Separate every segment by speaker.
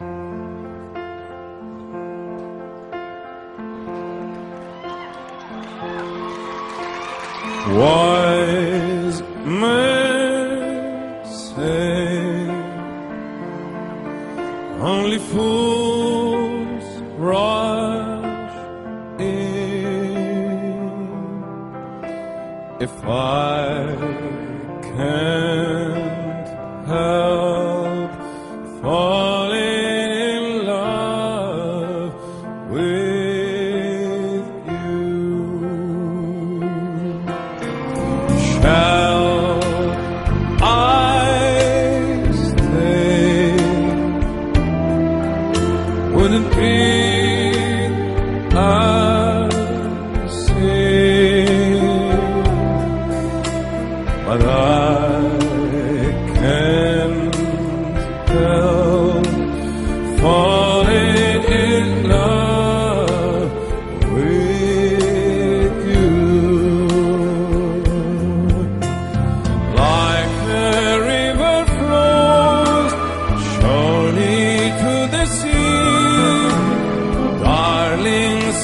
Speaker 1: Wise men say only fools rush in. If I Would it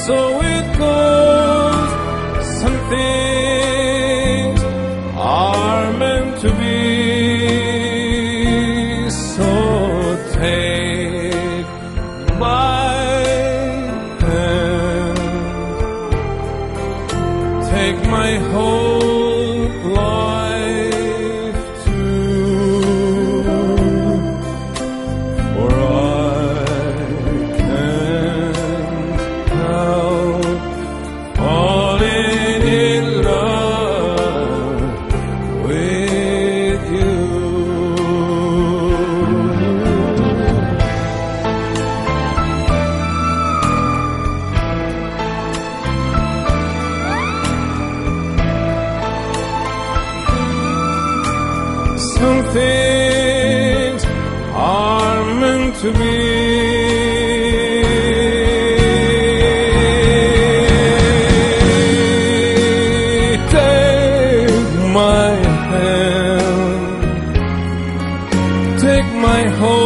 Speaker 1: so it goes. Some things are meant to be. So take my hand take my whole things are meant to be. Take my hand, take my whole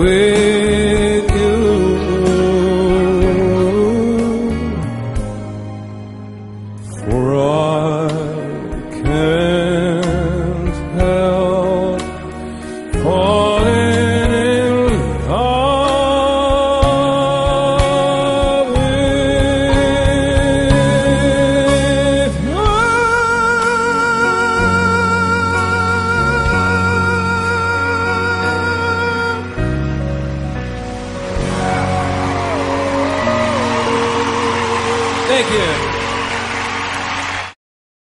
Speaker 1: with you. For I can't help Thank you.